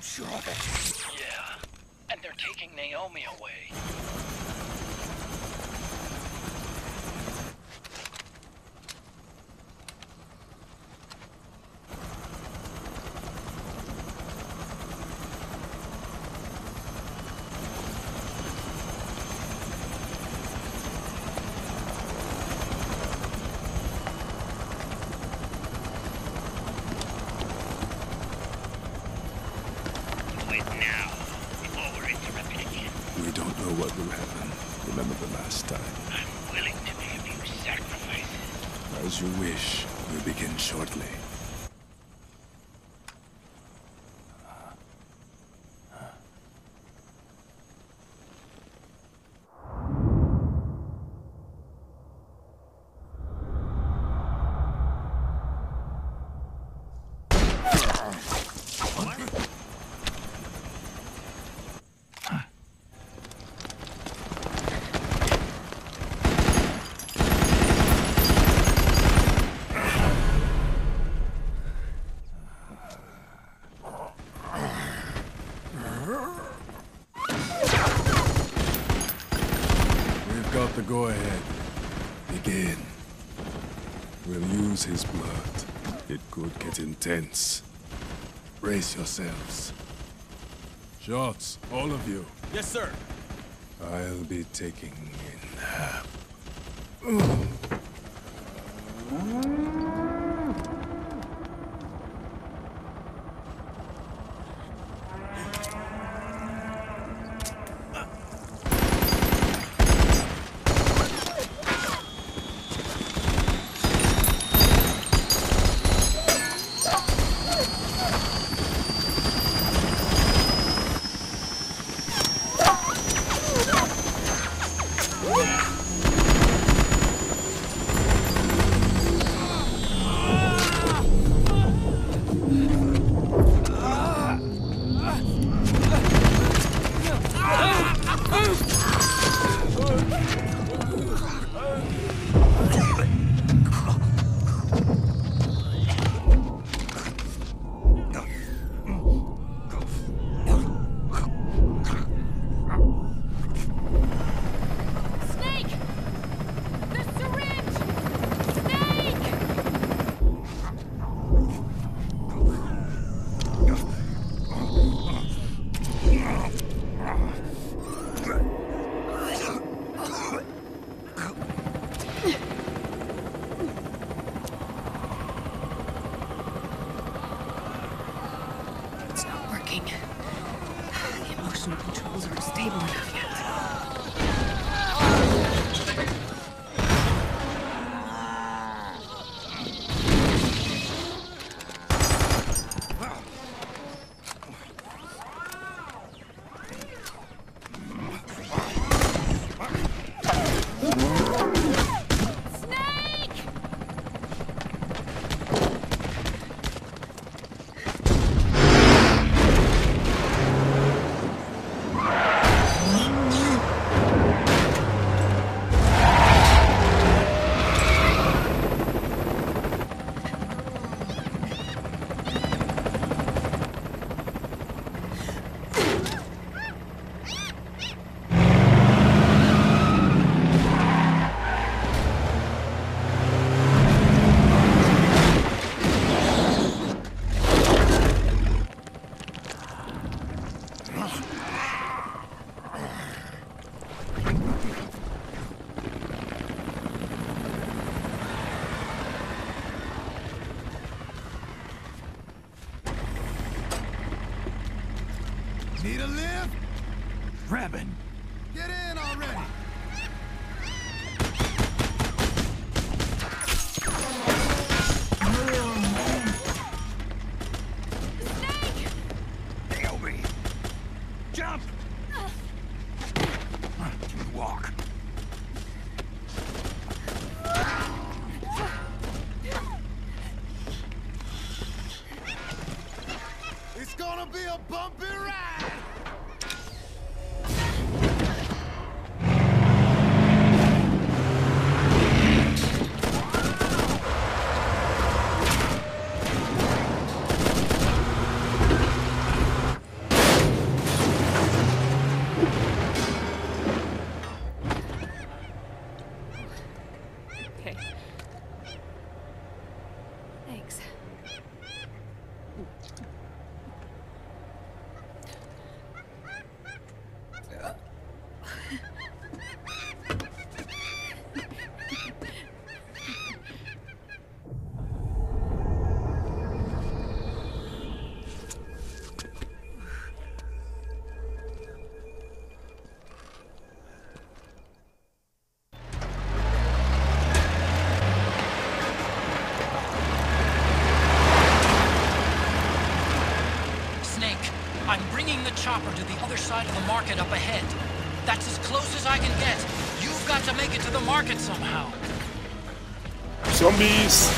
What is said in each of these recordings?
sure of it? Yeah. And they're taking Naomi away. Quit now, before we're interrupted again. We don't know what will happen. Remember the last time. I'm willing to make a few sacrifices. As you wish. We'll begin shortly. We've got the go-ahead. Begin. We'll use his blood. It could get intense. Brace yourselves. Shots, all of you. Yes, sir. I'll be taking in half. Bumpy ride! Chopper to the other side of the market up ahead. That's as close as I can get. You've got to make it to the market somehow. Zombies!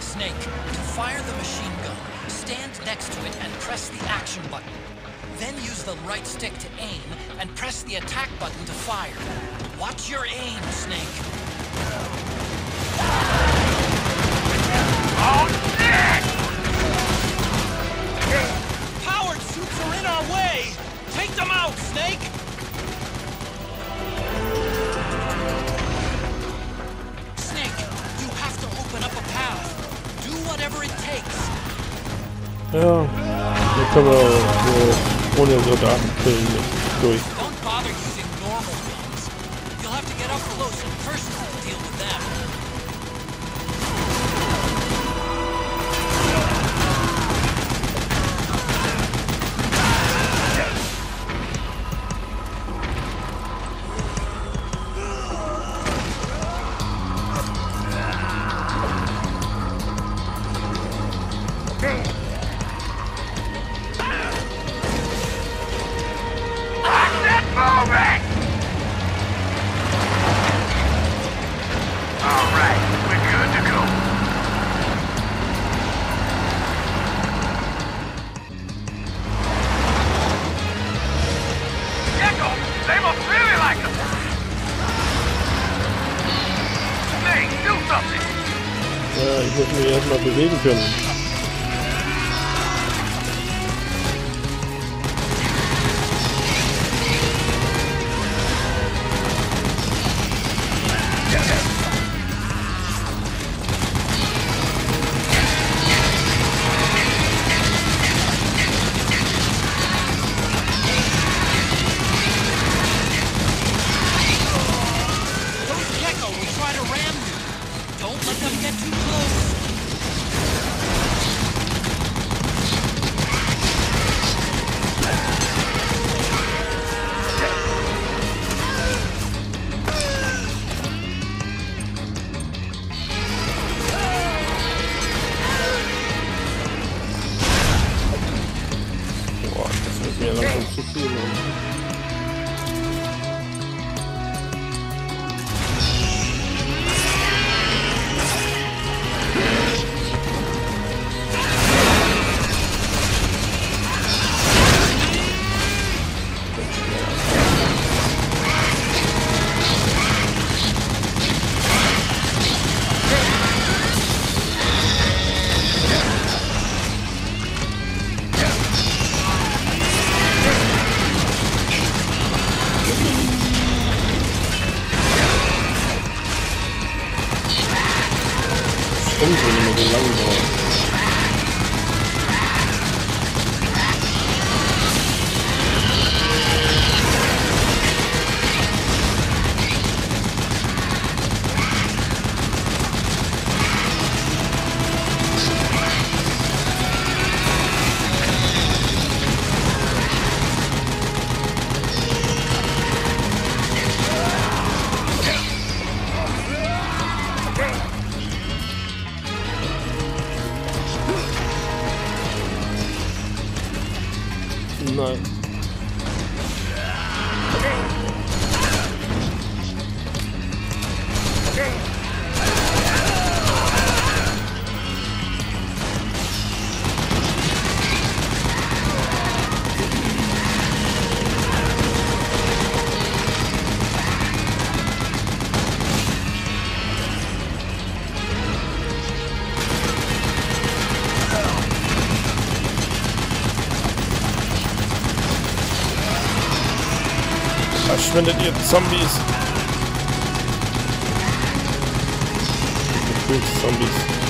Snake, to fire the machine gun, stand next to it and press the action button. Then use the right stick to aim and press the attack button to fire. Watch your aim, Snake. Oh, suits are in our way! Take them out, Snake! Snake, you have to open up a path. Do whatever it takes. Ja, nu kommer jag gå ohne dritte Ampel durch. Don't bother erstmal 恭喜你们已经捞 Verschwindet ihr Zombies! Zombies.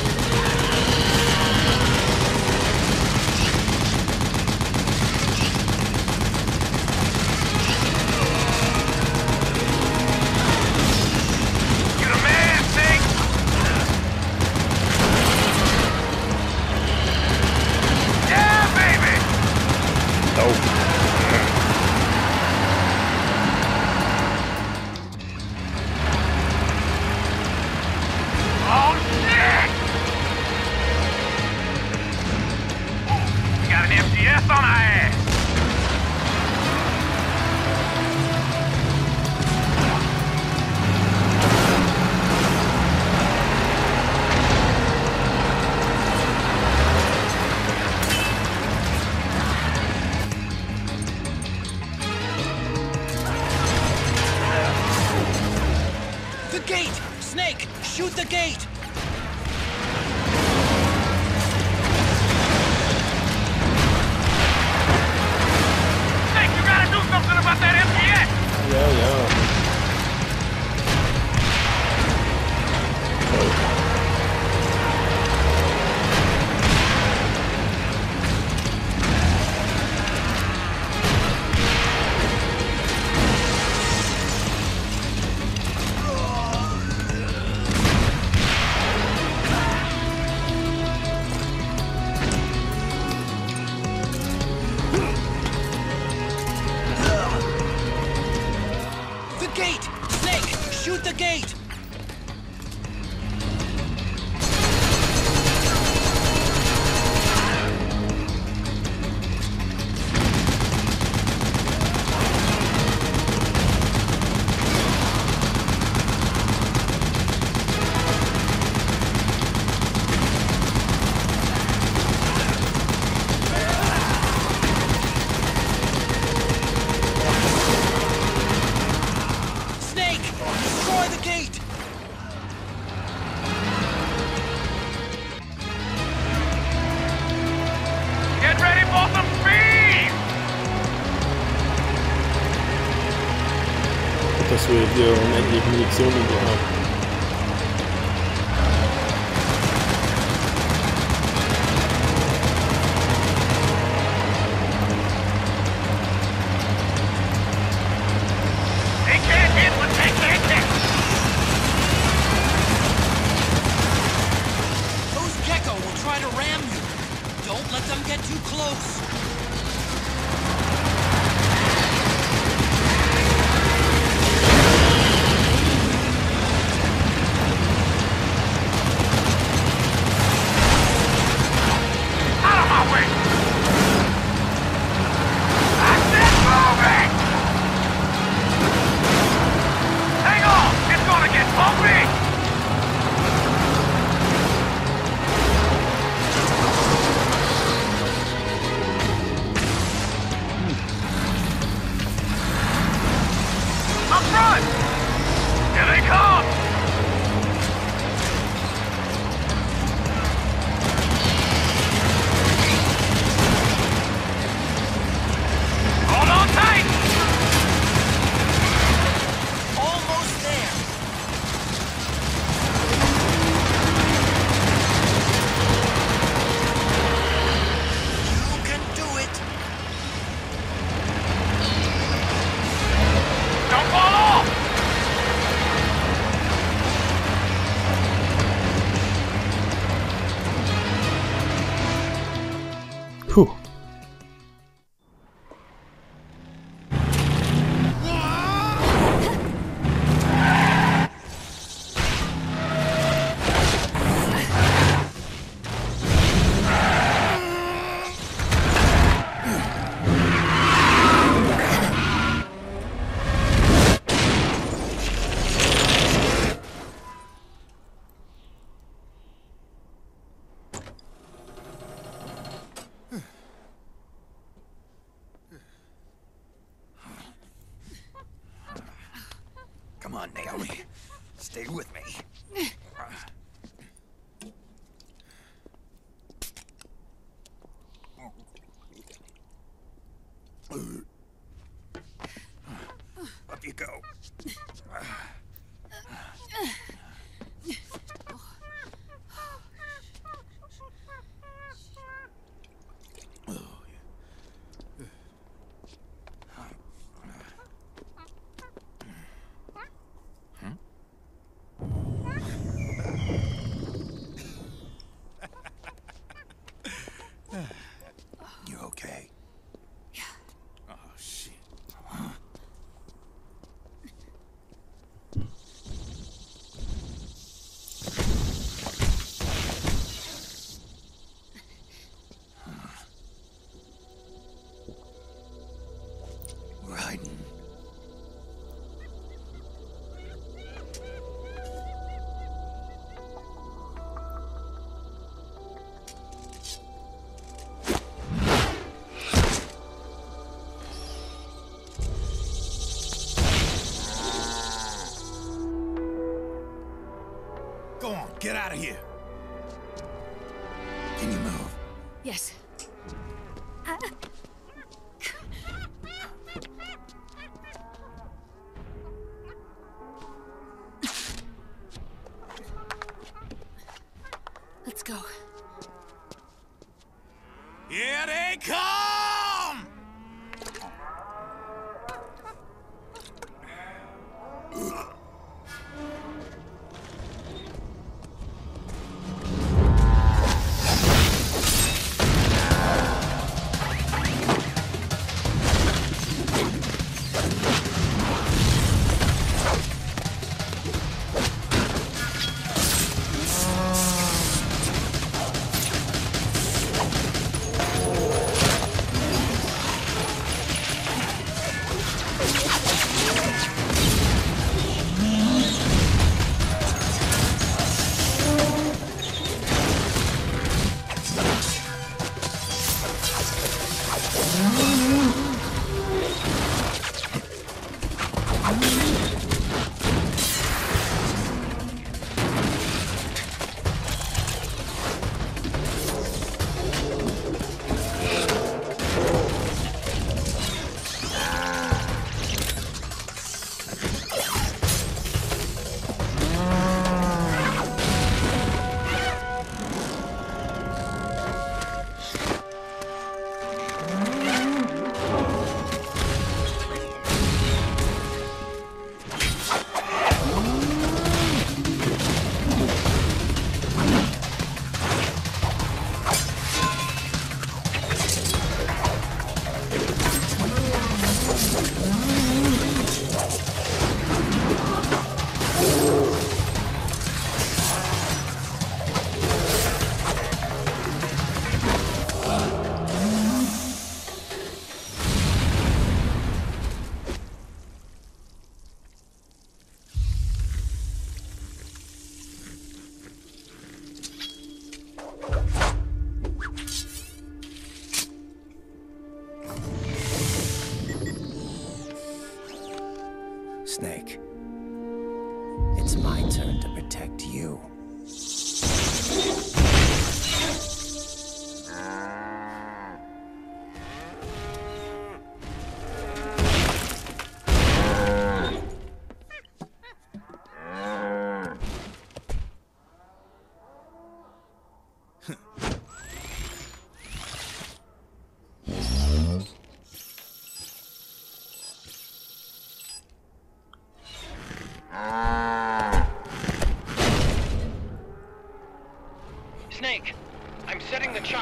Puh. Out of here. Can you move? Yes.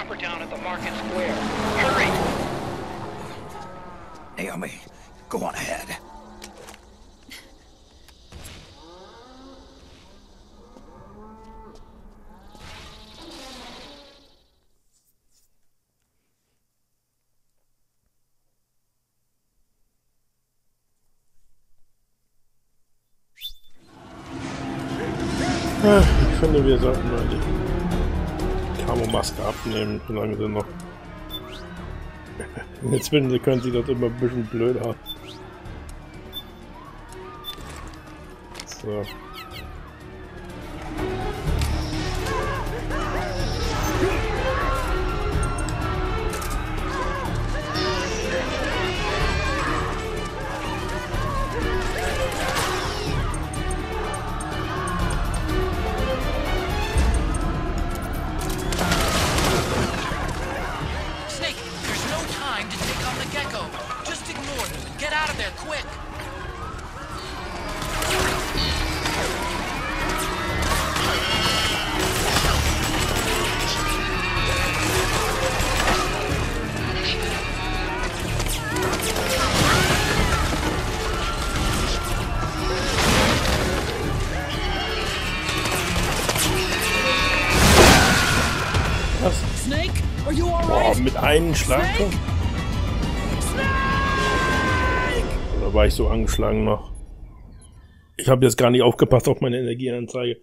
Chopper down at the market square. Hurry! Naomi, go on ahead. Ah, Ich finde, wir sollten mal die Camo-Maske abnehmen, solange sie noch. Jetzt finden sie, können sie das immer ein bisschen blöder. So. Einem Schlag? Oder war ich so angeschlagen noch? Ich habe jetzt gar nicht aufgepasst auf meine Energieanzeige.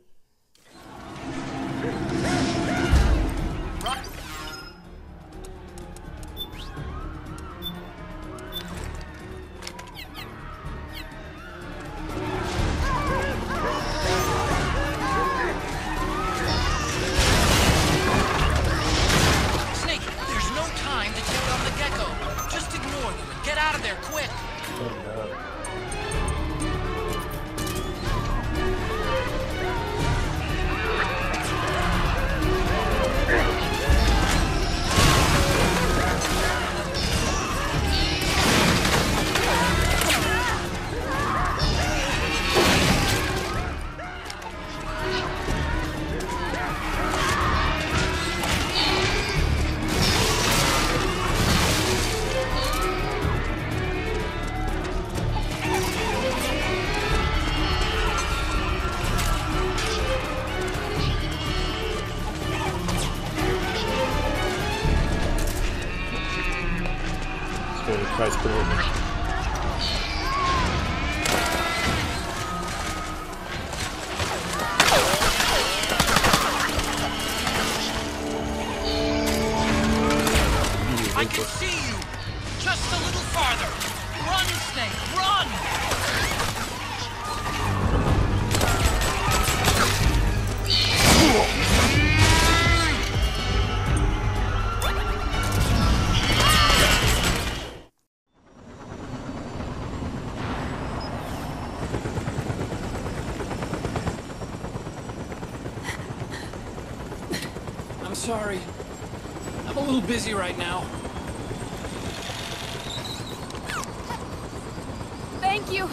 Sorry. I'm a little busy right now. Thank you.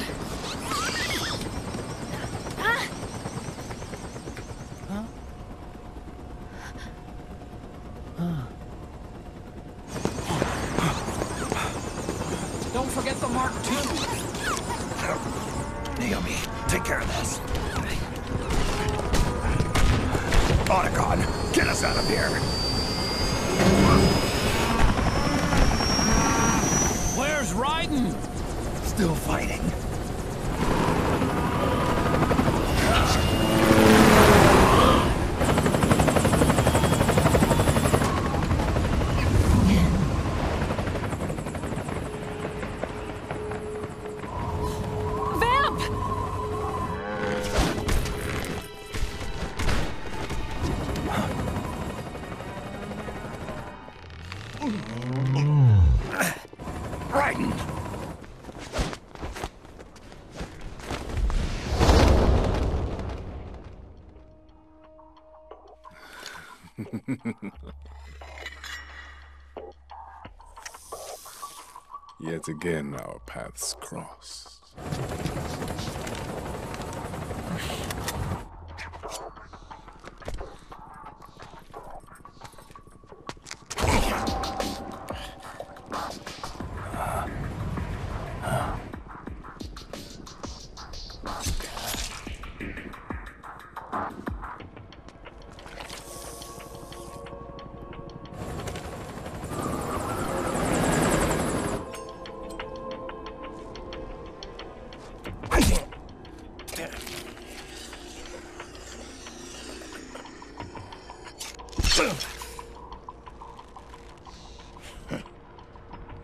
Again, our paths cross.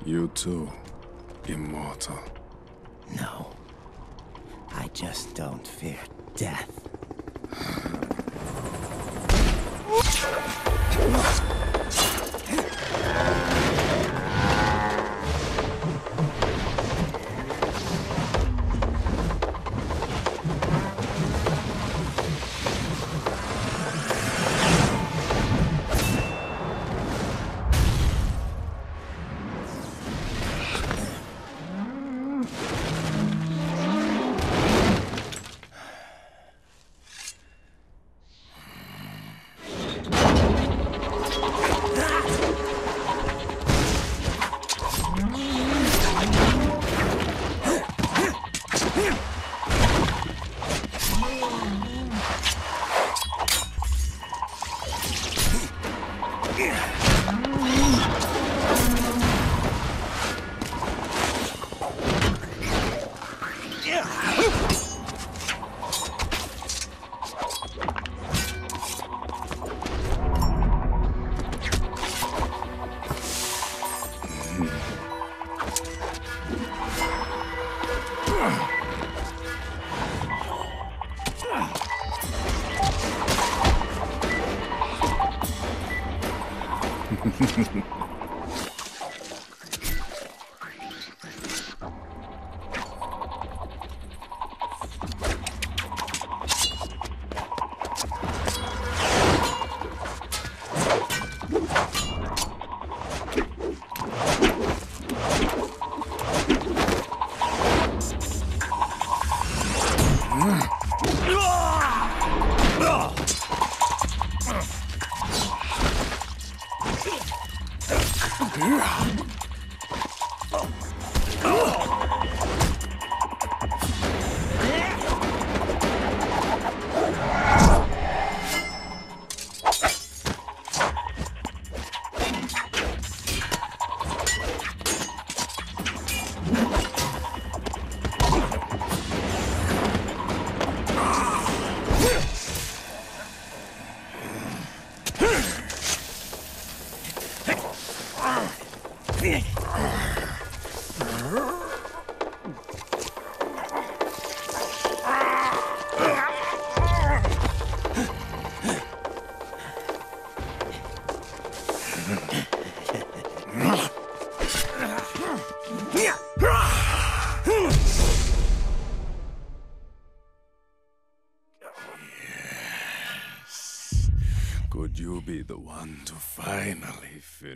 You too, immortal. No. I just don't fear death.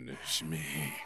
Finish me?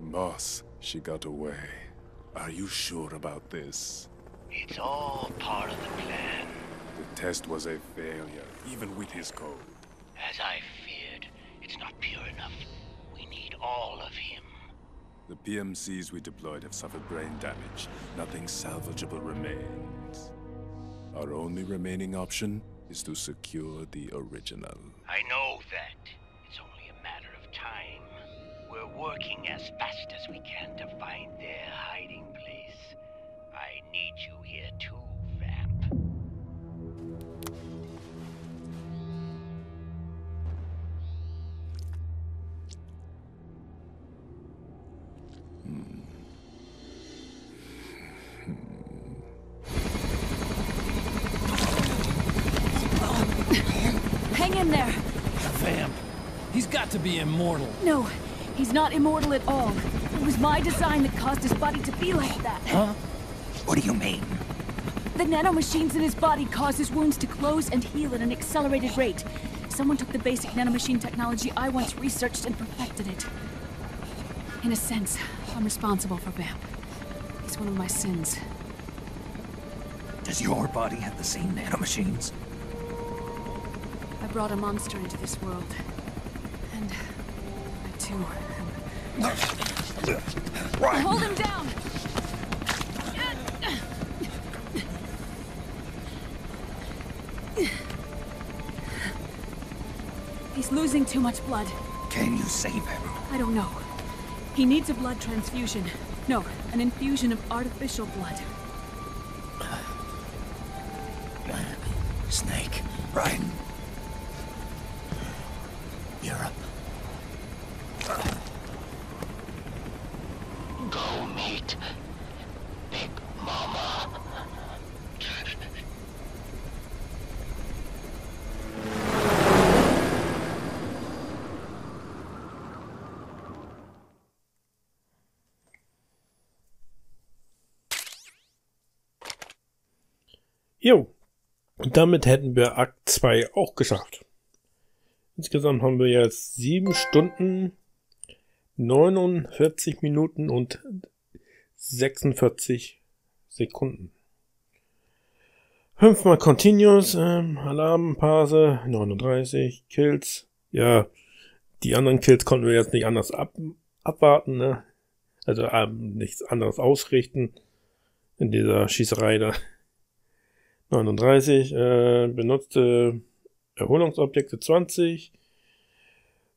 Boss, she got away. Are you sure about this? It's all part of the plan. The test was a failure, even with his code. As I feared, it's not pure enough. We need all of him. The PMCs we deployed have suffered brain damage. Nothing salvageable remains. Our only remaining option is to secure the original. I know that. It's only a matter of time. We're working as fast as we can to find their hiding place. I need you here too, He's got to be immortal. No, he's not immortal at all. It was my design that caused his body to be like that. Huh? What do you mean? The nanomachines in his body cause his wounds to close and heal at an accelerated rate. Someone took the basic nanomachine technology I once researched and perfected it. In a sense, I'm responsible for Vamp. He's one of my sins. Does your body have the same nanomachines? I brought a monster into this world. And I too am. Right. Hold him down! He's losing too much blood. Can you save him? I don't know. He needs a blood transfusion. No, an infusion of artificial blood. Go meet Big Mama. Jo. Und damit hätten wir Akt 2 auch geschafft. Insgesamt haben wir jetzt 7 Stunden, 49 Minuten und 46 Sekunden. Fünfmal Continuous, ähm, Alarmpause, 39, Kills. Ja, die anderen Kills konnten wir jetzt nicht anders ab, abwarten, ne? Also ähm, nichts anderes ausrichten in dieser Schießerei da. 39, äh, benutzte Erholungsobjekte 20.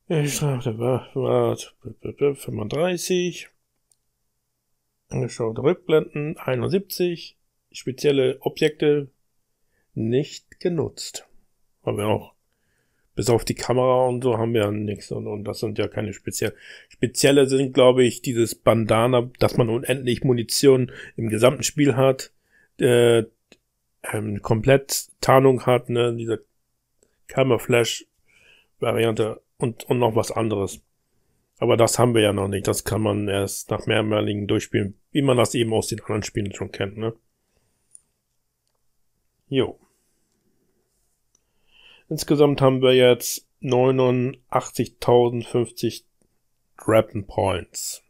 Ich schreibe, war, war 35. Angeschaute Rückblenden 71. Spezielle Objekte nicht genutzt. Haben wir auch. Bis auf die Kamera und so haben wir ja nichts. Und, und das sind ja keine speziellen. Spezielle sind, glaube ich, dieses Bandana, dass man unendlich Munition im gesamten Spiel hat. Äh, ähm, komplett Tarnung hat, ne, diese Camouflage-Variante und, und noch was anderes. Aber das haben wir ja noch nicht. Das kann man erst nach mehrmaligen Durchspielen, wie man das eben aus den anderen Spielen schon kennt, ne? Jo. Insgesamt haben wir jetzt 89.050 Dragon Points.